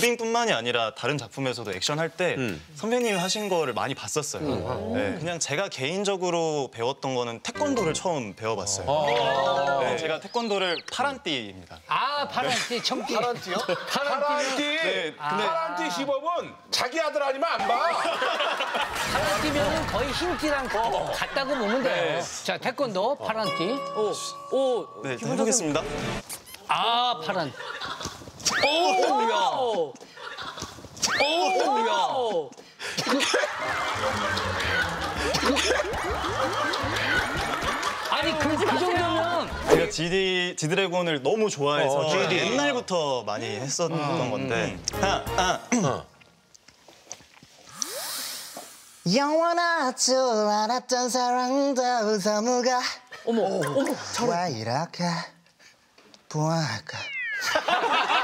무빙뿐만이 아니라 다른 작품에서도 액션 할때 선배님이 하신 거를 많이 봤었어요. 네, 그냥 제가 개인적으로 배웠던 거는 태권도를 처음 배워봤어요. 네, 제가 태권도를 파란띠입니다. 아 파란띠 청띠. 파란띠요? 파란띠. 네, 근데 파란띠 시범은 자기 아들 아니면 안 봐. 파란띠면은 거의 흰띠랑 같다고 보면 돼요. 네. 자 태권도 파란띠. 오, 오. 네, 일단 해보겠습니다. 아 파란. 오야. 오야. 아니 그, 그 정도면 제가 GD, 지드래곤을 너무 좋아해서 어, GD. 옛날부터 많이 했었던 건데 하나, 하나, 영원할 줄 알았던 사랑도 사무가 어머, 어머. 왜 이렇게 부활할까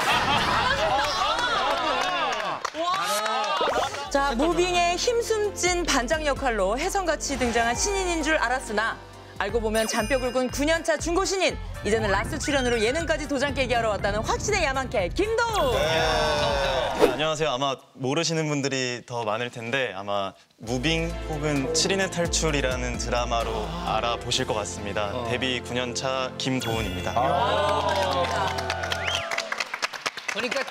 자, 무빙의 힘숨찐 반장 역할로 혜성같이 등장한 신인인 줄 알았으나 알고 보면 잔뼈 굵은 9년차 중고 신인. 이제는 라스 출연으로 예능까지 도장 깨기 하러 왔다는 확신의 야망캐 김도훈. 네, 안녕하세요. 아마 모르시는 분들이 더 많을 텐데 아마 무빙 혹은 7인의 탈출이라는 드라마로 알아보실 것 같습니다. 데뷔 9년차 김도훈입니다. 그러니까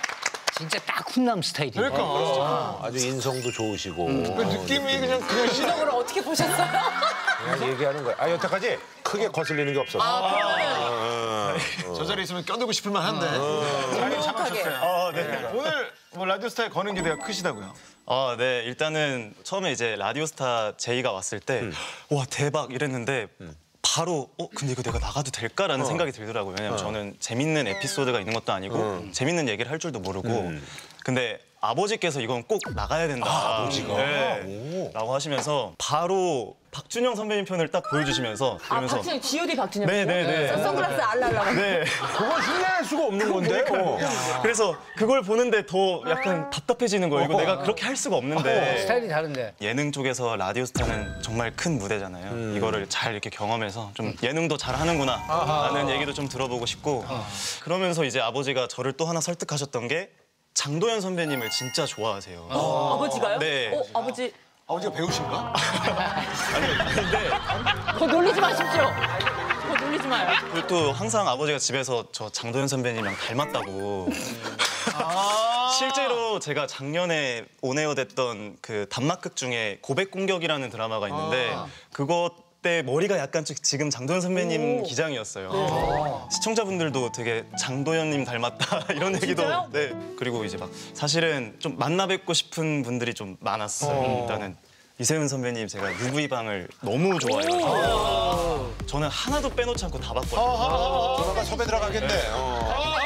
진짜 딱 훈남 스타일이네. 그러니까. 아주 인성도 좋으시고 그 느낌이 그냥 그냥 시 이걸 어떻게 보셨어요? 그냥 얘기하는 거야. 아 여태까지 크게 거슬리는 게 없었어. 저 자리에 있으면 껴들고 싶을 만한데 자리 잡아주셨어요. 아, 네. 오늘 뭐 라디오스타에 거는 기대가 크시다고요? 아, 네. 일단은 처음에 이제 라디오스타 제이가 왔을 때 와, 대박 이랬는데 바로 어 근데 이거 내가 나가도 될까라는 생각이 들더라고요. 왜냐면 저는 재밌는 에피소드가 있는 것도 아니고 재밌는 얘기를 할 줄도 모르고. 근데 아버지께서 이건 꼭 나가야 된다. 아버지가 라고 하시면서 바로 박준영 선배님 편을 딱 보여주시면서 아, 그러면서 박준영, G.O.D 박준영. 네, 네, 네. 선글라스 알랄라. 네. 그건 흉내낼 수가 없는 건데. 어. 그래서 그걸 보는데 더 약간 답답해지는 거예요. 이거 내가 그렇게 할 수가 없는데. 스타일이 다른데. 예능 쪽에서 라디오스타는 정말 큰 무대잖아요. 이거를 잘 이렇게 경험해서 좀 예능도 잘 하는구나 라는 얘기도 좀 들어보고 싶고 그러면서 이제 아버지가 저를 또 하나 설득하셨던 게 장도연 선배님을 진짜 좋아하세요. 아버지가요? 네. 어, 아버지. 아버지가 배우신가? 근데 그거 놀리지 마십시오. 그거 놀리지 마요. 그리고 또 항상 아버지가 집에서 저 장도연 선배님이랑 닮았다고. 실제로 제가 작년에 온에어 됐던 그 단막극 중에 고백 공격이라는 드라마가 있는데 그것 때 머리가 약간 지- 지금 장도연 선배님 기장이었어요. 시청자분들도 되게 장도연님 닮았다 이런 얘기도 진짜요? 네 그리고 이제 막 사실은 좀 만나 뵙고 싶은 분들이 좀 많았어요. 일단은 이세훈 선배님 제가 UV 방을 너무 좋아해요. 저는 하나도 빼놓지 않고 다 봤거든요. 드라마 섭외 들어가겠네. 어.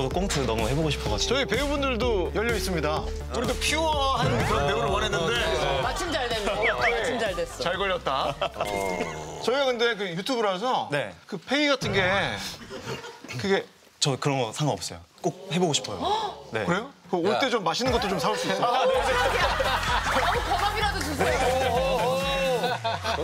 저 저도 꽁트 너무 해보고 싶어가지고. 저희 배우분들도 열려 있습니다. 우리도 퓨어한 그런 배우를 원했는데 마침 잘 됐네. 마침 잘 됐어. 잘 걸렸다. 저희가 근데 그 유튜브라서 네. 그 페이 같은 게 그게 저 그런 거 상관없어요. 꼭 해보고 싶어요. 네. 그래요? 올 때 좀 맛있는 것도 좀 사올 수 있어요? 거방이라도 주세요.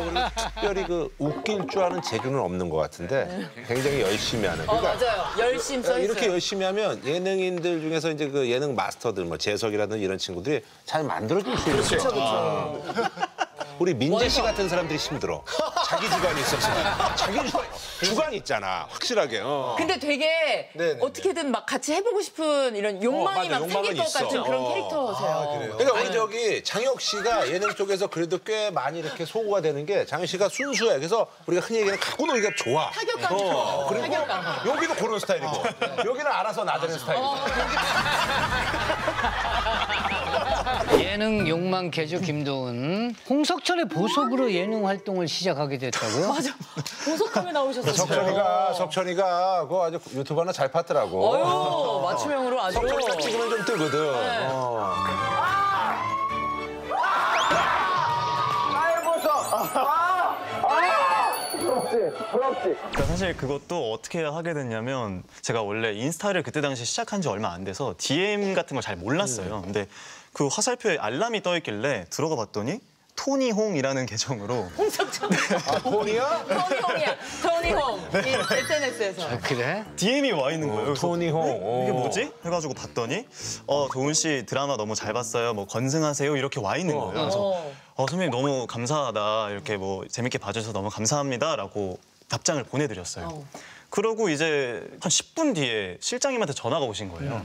그리고 특별히 그 웃길 줄 아는 재주는 없는 것 같은데 굉장히 열심히 하는. 어, 그러니까 맞아요. 열심 써 있어요. 이렇게 열심히 하면 예능인들 중에서 이제 그 예능 마스터들 뭐 재석이라든지 이런 친구들이 잘 만들어줄 수 있어요. 아. 우리 민재 씨 같은 사람들이 힘들어. 자기 주관이 있어서. 자기 주관, 주관이 있잖아. 확실하게. 어. 근데 되게 네네네. 어떻게든 막 같이 해보고 싶은 이런 욕망이 맞아, 막 생길 것 있어. 같은 그런 어. 캐릭터세요. 그러니까 우리 저기 장혁 씨가 예능 쪽에서 그래도 꽤 많이 이렇게 소구가 되는 게 장혁 씨가 순수해. 그래서 우리가 흔히 얘기하는 갖고 놀기가 좋아. 타격감 어, 좋아. 그리고 타격감. 여기도 그런 스타일이고 여기는 알아서 나대는 스타일이고. 예능 욕망 개조 김도훈. 홍석천의 보석으로 예능 활동을 시작하게 됐다고요? 맞아. 보석함에 나오셨어요. 석천이가 석천이가 그거 아주 유튜브 하나 잘 팠더라고. 어유 맞춤형으로 아주. 석천이가 찍으면 좀 뜨거든. 어. 그러니까 사실 그것도 어떻게 하게 됐냐면 제가 원래 인스타를 그때 당시 시작한 지 얼마 안 돼서 DM 같은 걸 잘 몰랐어요. 근데 그 화살표에 알람이 떠 있길래 들어가 봤더니 토니홍이라는 계정으로 홍석천. 아, 폰이야? 토니홍이야. 토니홍. 네. 이 SNS에서. 그래? DM이 와 있는 거예요. 토니홍. 어, 이게 어. 뭐지? 해가지고 봤더니 어 도훈 씨 드라마 너무 잘 봤어요. 뭐 건승하세요 이렇게 와 있는 거예요. 그래서 어. 어 선배님 너무 감사하다 이렇게 뭐 재밌게 봐주셔서 너무 감사합니다라고 답장을 보내드렸어요. 그러고 이제 한 10분 뒤에 실장님한테 전화가 오신 거예요.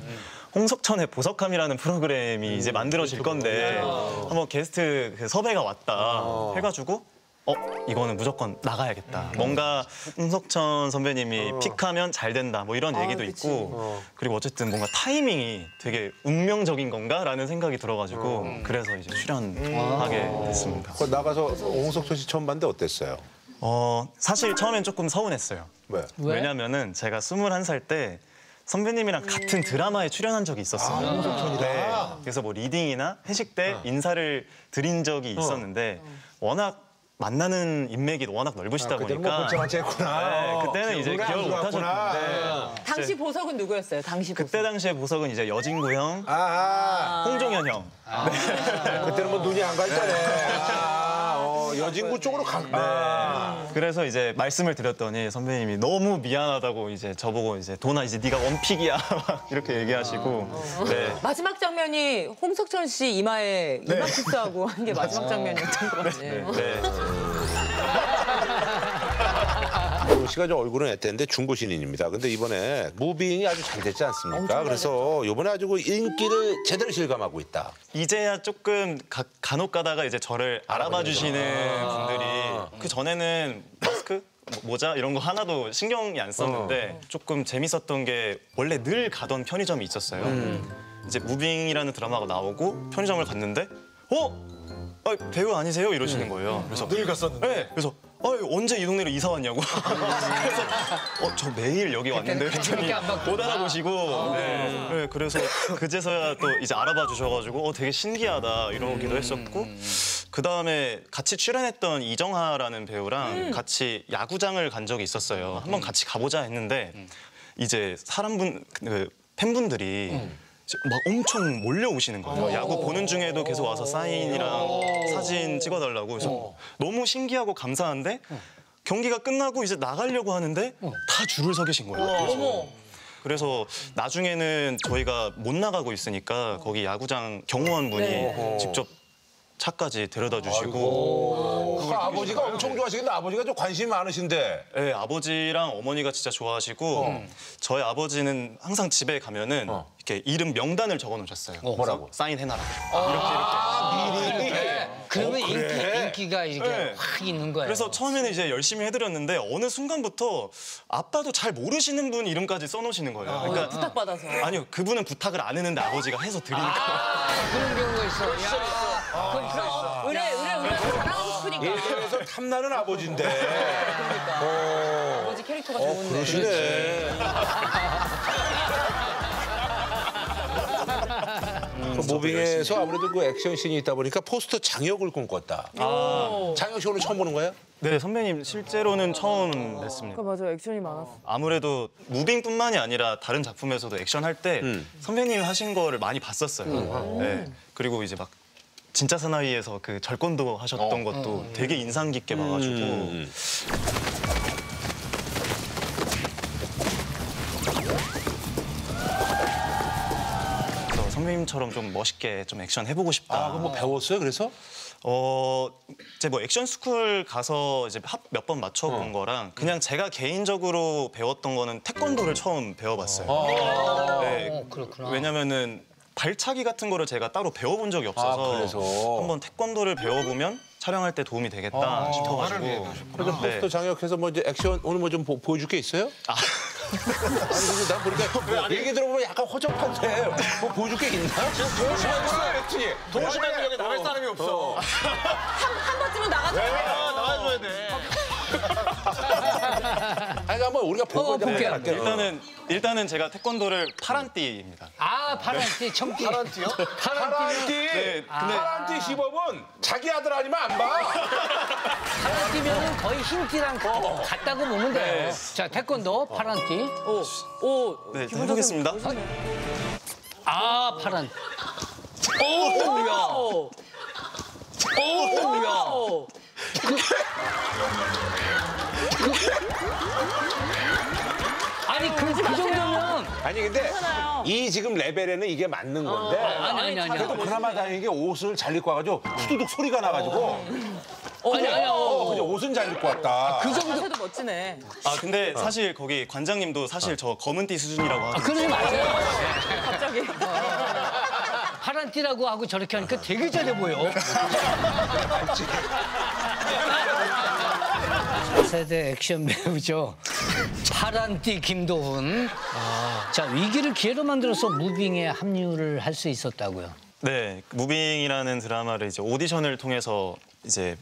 홍석천의 보석함이라는 프로그램이 이제 만들어질 건데 한번 게스트 그 섭외가 왔다 해가지고 어 이거는 무조건 나가야겠다. 뭔가 홍석천 선배님이 픽하면 잘 된다. 뭐 이런 얘기도 그치. 있고 그리고 어쨌든 뭔가 타이밍이 되게 운명적인 건가라는 생각이 들어가지고 그래서 이제 출연하게 됐습니다. 그 나가서 홍석천 씨 처음 봤는데 어땠어요? 어 사실 처음엔 조금 서운했어요. 왜? 왜? 왜냐면은 제가 21살 때 선배님이랑 같은 드라마에 출연한 적이 있었어요. 네. 그래서 뭐 reading이나 회식 때 인사를 드린 적이 있었는데 워낙 만나는 인맥이 워낙 넓으시다 그때는 뭐 보니까 볼때만치 했구나. 네, 그때는 이제 기억을 못안 하셨구나. 하셨는데 당시 보석은 누구였어요? 당시 보석. 그때 당시에 보석은 이제 여진구 형, 아, 홍종현 형. 아. 그때는 뭐 눈이 안 갈자네. 아, 어, 여진구 쪽으로 갔다. 그래서 이제 말씀을 드렸더니 선배님이 너무 미안하다고 이제 저보고 이제 도나 이제 네가 one pick이야 막 이렇게 얘기하시고 네. 마지막 장면이 홍석천 씨 이마에 이마 키스하고 한 게 마지막 장면이었던 것 같네요. 네. 도훈 씨가 저 얼굴은 앳됐는데 중고 신인입니다. 근데 이번에 무빙이 아주 잘 됐지 않습니까? 그래서 이번에 아주 그 인기를 제대로 실감하고 있다. 이제야 조금 가, 간혹 가다가 이제 저를 알아봐 주시는 분들이 그 전에는 마스크 뭐- 모자 이런 거 하나도 신경이 안 썼는데 조금 재밌었던 게 원래 늘 가던 편의점이 있었어요. 이제 무빙이라는 드라마가 나오고 편의점을 갔는데 어? 아, 배우 아니세요? 이러시는 거예요. 그래서 늘 갔었는데. 네, 그래서 아, 언제 이 동네로 이사 왔냐고. 그래서 어, 저 매일 여기 왔는데 그랬더니. 못 알아보시고. 네, 네, 그래서 그제서야 또 이제 알아봐 주셔가지고 어, 되게 신기하다 이러기도 했었고. 그 다음에 같이 출연했던 이정하라는 배우랑 같이 야구장을 간 적이 있었어요. 한번 같이 가보자 했는데 이제 사람분 그 팬분들이 이제 막 엄청 몰려오시는 거예요. 야구 보는 중에도 계속 와서 사인이랑 사진 찍어달라고. 그래서 너무 신기하고 감사한데 경기가 끝나고 이제 나가려고 하는데 다 줄을 서 계신 거예요. 그래서, 그래서 나중에는 저희가 못 나가고 있으니까 거기 야구장 경호원 분이 직접 차까지 데려다 주시고 그 아버지가 엄청 좋아하시겠는데 아버지가 좀 관심이 많으신데. 네, 아버지랑 어머니가 진짜 좋아하시고 저희 아버지는 항상 집에 가면은 이렇게 이름 명단을 적어 놓으셨어요. 뭐라고? 사인해놔라. 그러면 어, 그래? 인기, 인기 가 이렇게 네. 확 있는 거예요. 그래서 처음에는 이제 열심히 해드렸는데 어느 순간부터 아빠도 잘 모르시는 분 이름까지 써놓으시는 거예요. 그러니까 부탁받아서. 아니요 그분은 부탁을 안 했는데 아버지가 해서 드리니까 그런 경우가 있어. 야, 그건 그럼 의뢰, 의뢰, 의뢰. 잘하고 싶으니까. 예전에서 탐나는 아버지인데. 아버지 캐릭터가 좋은데. 그러시네. 그 무빙에서 아무래도 그 액션 씬이 있다 보니까 포스터 장혁을 꿈꿨다. 장혁 씨 오늘 처음 보는 거예요? 네 선배님 실제로는 처음 뵀습니다. 맞아, 액션이 많았어. 아무래도 무빙뿐만이 아니라 다른 작품에서도 액션 할때 선배님이 하신 거를 많이 봤었어요. 네. 그리고 이제 막 진짜 사나이에서 그 절권도 하셨던 것도 되게 인상 깊게 봐가지고 그래서 선배님처럼 좀 멋있게 좀 액션 해보고 싶다. 아, 그럼 뭐 배웠어요? 그래서? 어, 이제 뭐 액션 스쿨 가서 이제 몇 번 맞춰본 거랑 그냥 제가 개인적으로 배웠던 거는 태권도를 처음 배워봤어요. 네, 어, 그렇구나. 왜냐면은 발차기 같은 거를 제가 따로 배워본 적이 없어서 아, 그래서? 한번 태권도를 배워보면 촬영할 때 도움이 되겠다 싶어가지고 그래서 포스터 장혁해서 뭐 이제 액션 오늘 뭐 좀 보여줄 게 있어요? 아. 아니 근데 난 보니까 얘기 들어보면 약간 허접한데 뭐 보여줄 게 있나? 동심했지. 동심했는데 여기 나갈 사람이 없어. 한 번쯤은 나가줘야. 아, 나와줘야 돼. 아니 한번 우리가 보고 어, 볼게요. 할게요. 일단은 일단은 제가 태권도를 파란띠입니다. 아 파란띠 청띠. 파란띠요? 파란띠 네, 근데 파란띠 시범은 자기 아들 아니면 안 봐. 파란띠면은 거의 흰띠랑 어. 같다고 보면 돼요. 네. 자 태권도 파란띠. 오, 오. 네, 해보겠습니다. 아 파란. 오, 야. 오, 아니 그, 그 정도면 아니 근데. 이 지금 레벨에는 이게 맞는 건데 아니 아니 아니 그래도 그나마 다행인 게 옷을 잘 입고 와가지고 후두둑 소리가 나가지고 아니 아니 어. 어, 그죠 옷은 잘 입고 왔다. 그 정도도 멋지네. 아 근데 사실 거기 관장님도 사실 저 검은 띠 수준이라고 하거든요. 그러지 마세요. 갑자기. 파란 띠라고 하고 저렇게 하니까 되게 잘해 보여. 세대 액션 배우죠. 파란 띠 김도훈. 자 위기를 기회로 만들어서 무빙에 합류를 할 수 있었다고요. 네, 무빙이라는 드라마를 이제 오디션을 통해서 이제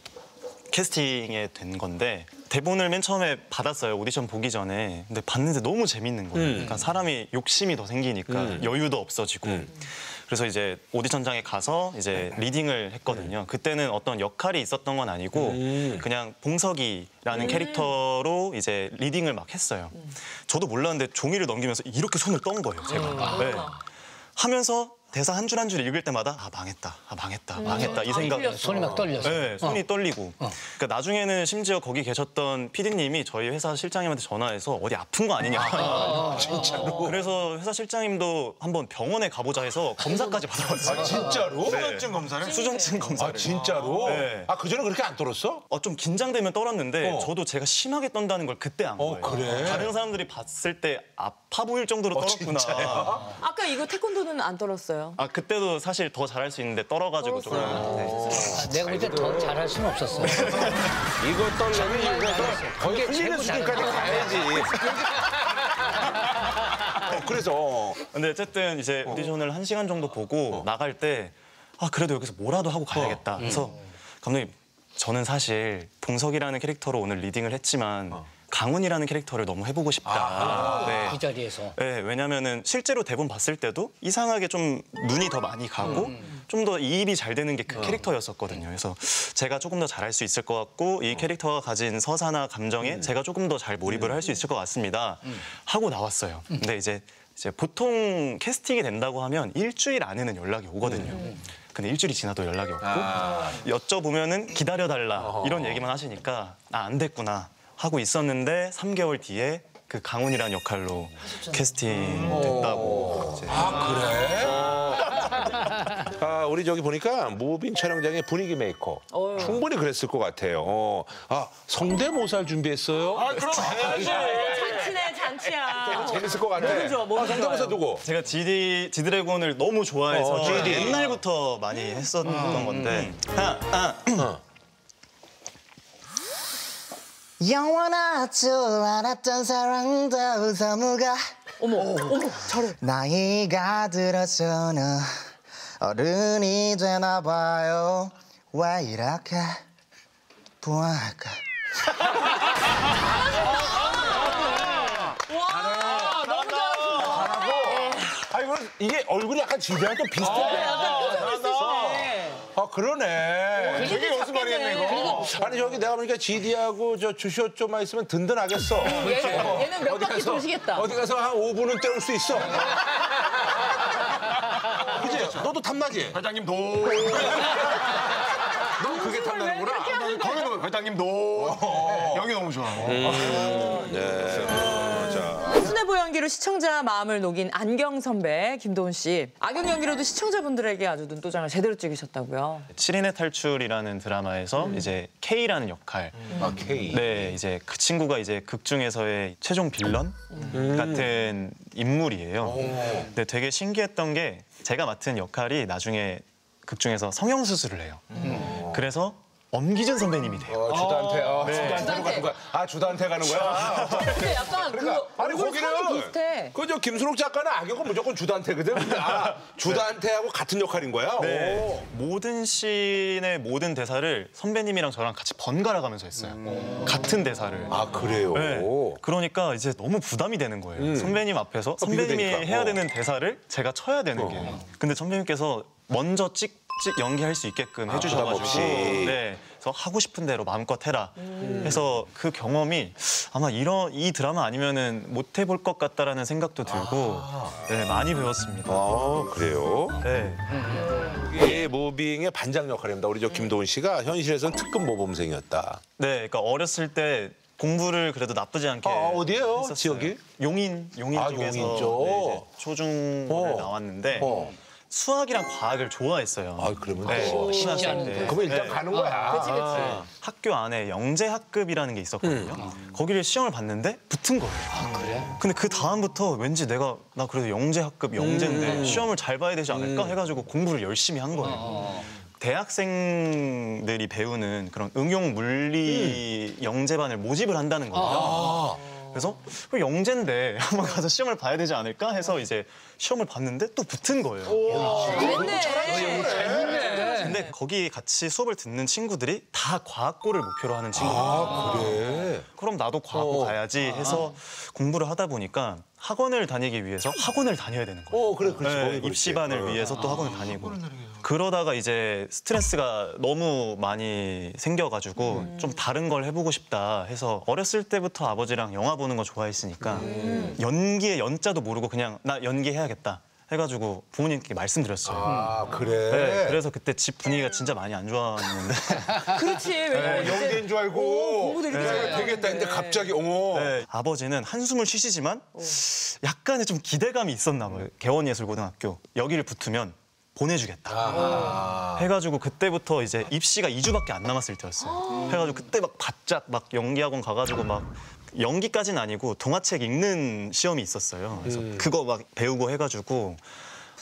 캐스팅에 된 건데 대본을 맨 처음에 받았어요 오디션 보기 전에 근데 봤는데 너무 재밌는 거예요 그러니까 사람이 욕심이 더 생기니까 여유도 없어지고 그래서 이제 오디션장에 가서 이제 reading을 했거든요. 그때는 어떤 역할이 있었던 건 아니고 그냥 봉석이라는 캐릭터로 이제 리딩을 막 했어요. 저도 몰랐는데 종이를 넘기면서 이렇게 손을 떤 거예요 제가. 네. 하면서 대사 한 줄 한 줄 읽을 때마다 아 망했다, 아 망했다, 망했다 이 생각. 틀렸어. 손이 막 떨렸어. 네, 손이 떨리고. 그러니까 나중에는 심지어 거기 계셨던 PD님이 저희 회사 실장님한테 전화해서 어디 아픈 거 아니냐. 진짜로. 그래서 회사 실장님도 한번 병원에 가보자 해서 검사까지 받아봤어요. 진짜로? 수전증 검사를? 수전증 검사를. 아 진짜로? 네. 아 그전에 그렇게 안 떨었어? 어, 좀 긴장되면 떨었는데 어. 저도 제가 심하게 떤다는 걸 그때 안 어, 거예요. 그래? 다른 사람들이 봤을 때 아파 보일 정도로 떨었구나. 아까 이거 태권도는 안 떨었어요. 아 그때도 사실 더 잘할 수 있는데 떨어가지고 좀. 네. 아, 내가 볼 때 더 잘할 수는 없었어. 이거 떨려면 이거 흘리는 최고 수준까지 가야지. 어, 그래서 근데 어쨌든 이제 오디션을 한 시간 정도 보고 나갈 때 아 그래도 여기서 뭐라도 하고 가야겠다. 그래서 감독님 저는 사실 봉석이라는 캐릭터로 오늘 리딩을 했지만 강훈이라는 캐릭터를 너무 해보고 싶다. 네. 그 자리에서. 네, 왜냐면은 실제로 대본 봤을 때도 이상하게 좀 눈이 더 많이 가고 좀더 이입이 잘 되는 게 그 캐릭터였었거든요. 그래서 제가 조금 더 잘할 수 있을 것 같고 이 캐릭터가 가진 서사나 감정에 제가 조금 더 잘 몰입을 할 수 있을 것 같습니다. 하고 나왔어요. 근데 이제 이제 보통 캐스팅이 된다고 하면 일주일 안에는 연락이 오거든요. 근데 일주일이 지나도 연락이 없고 여쭤보면은 기다려달라 이런 얘기만 하시니까 아 안 됐구나 하고 있었는데 3개월 뒤에 그 강훈이라는 역할로 캐스팅 됐다고 이제 아, 우리 저기 보니까 무빙 촬영장의 분위기 메이커. 충분히 그랬을 것 같아요. 어. 아 성대모사를 준비했어요. 아, 그럼 해야지. 잔치네, 잔치야. 재밌을 것 같아. 뭐죠, 뭐죠? 아, 성대모사 누구? 제가 GD 지드래곤을 너무 좋아해서 어, GD. 옛날부터 많이 했었던 건데 하나, 아, 영원할 줄 알았던 사랑도 사무가 어머, 어머, 잘해. 나이가 들어서는 어른이 되나 봐요 왜 이렇게 부할까 아 이거 이게 얼굴이 약간 지대랑 또 비슷해. 있으시네. 아 그러네. 되게 연습 많이 했네, 이거. 아니 저기 내가 보니까 GD하고 저 주쇼 좀만 있으면 든든하겠어. 얘는, 얘는 몇 어디 바퀴 가서 도시겠다. 어디 가서 한 5분은 때울 수 있어. 그지? 너도 탐나지? 회장님 도. 너 그게 탐나는구나. 거기도 회장님 도. 여기 너무 좋아. 순애보 연기로 시청자 마음을 녹인 안경 선배 김도훈 씨. 악역 연기로도 시청자분들에게 아주 눈도장을 제대로 찍으셨다고요. 7인의 탈출이라는 드라마에서 이제 K라는 역할 아 K. 네, 이제 그 친구가 이제 극 중에서의 최종 빌런 같은 인물이에요. 근데 되게 신기했던 게 제가 맡은 역할이 나중에 극 중에서 성형 수술을 해요. 그래서 엄기준 선배님이 돼요. 어, 주단태. 어, 네. 주단태로 가는 거야. 아 주단태 가는 거야. 근데 약간 그러니까 그 아니 거기는. 그저 김순옥 작가는 악역은 무조건 주단태거든. 아 주단태하고 같은 역할인 거야. 네. 모든 씬의 모든 대사를 선배님이랑 저랑 같이 번갈아 가면서 했어요. 같은 대사를. 오. 아 그래요. 네. 그러니까 이제 너무 부담이 되는 거예요. 선배님 앞에서 선배님이 비교되니까. 해야 어. 되는 대사를 제가 쳐야 되는 게. 근데 선배님께서 먼저 찍, 찍 연기할 수 있게끔 부담 해주셔가지고. 네 그래서 하고 싶은 대로 마음껏 해라. 해서 그 경험이 아마 이런 이 드라마 아니면은 못 해볼 것 같다라는 생각도 들고 네, 많이 배웠습니다. 아 그래요? 네. 이게 모빙의 반장 역할입니다. 우리 저 김도훈 씨가 현실에서는 특급 모범생이었다. 네, 그러니까 어렸을 때 공부를 그래도 나쁘지 않게 아, 어디예요? 했었어요. 지역이? 용인 용인 아, 쪽에서 용인 쪽. 네, 초중을 어. 나왔는데 어. 수학이랑 과학을 좋아했어요. 아 그러면 네, 신학생 않은데. 때. 그러면 일단 네. 가는 거야. 그치, 그치. 아, 학교 안에 영재 학급이라는 게 있었거든요. 거기를 시험을 봤는데 붙은 거예요. 그래? 근데 그 다음부터 왠지 내가 나 그래도 영재 학급 영재인데 시험을 잘 봐야 되지 않을까 해가지고 공부를 열심히 한 거예요. 대학생들이 배우는 그런 응용 물리 영재반을 모집을 한다는 거예요. 그래서 그 영재인데 한번 가서 시험을 봐야 되지 않을까 해서 이제 시험을 봤는데 또 붙은 거예요. 됐네. 근데 거기 같이 수업을 듣는 친구들이 다 과학고를 목표로 하는 친구들이에요. 아 그래. 그럼 나도 과학고 어. 가야지 해서 공부를 하다 보니까 학원을 다니기 위해서 학원을 다녀야 되는 거예요. 어 그래 그렇지. 네. 입시반을 어. 위해서 또 학원을 다니고 그러다가 이제 스트레스가 너무 많이 생겨가지고 좀 다른 걸 해보고 싶다 해서 어렸을 때부터 아버지랑 영화 보는 거 좋아했으니까 연기의 연자도 모르고 그냥 나 연기해야겠다 해가지고 부모님께 말씀드렸어요. 아 그래. 네, 그래서 그때 집 분위기가 진짜 많이 안 좋았는데 그렇지. 왜냐면 이제 연기인 줄 알고 공부도 이렇게 잘해야 되겠다 했는데 갑자기 어머. 네, 아버지는 한숨을 쉬시지만 약간의 좀 기대감이 있었나 봐요. 개원예술고등학교 여기를 붙으면 보내주겠다. 해가지고 그때부터 이제 입시가 2주밖에 안 남았을 때였어요. 해가지고 그때 막 바짝 막 연기학원 가가지고 막 연기까지는 아니고 동화책 읽는 시험이 있었어요. 그래서 그거 막 배우고 해가지고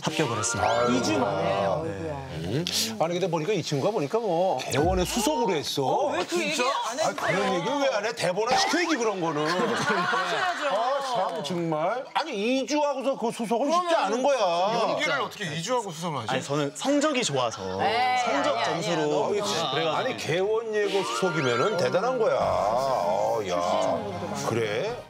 합격을 했습니다. 2주 만에. 어이구야. 아니 근데 보니까 이 친구가 보니까 뭐 대원에 수석으로 했어. 왜그 얘기 안 아, 했어요? 그런 얘기 왜 안 해? 대본에 시켜야지 그런 거는. 하셔야죠. 아, 참 정말. 아니 이주하고서 그 수석은 쉽지 않은 거야. 연기를 어떻게 이주하고 수석을 하지? 아니 저는 성적이 좋아서 에이, 성적 아니야, 아니야. 점수로 너무 그래가지고 아니 개원 예고 수석이면은 대단한 거야. 어, 야. 그래?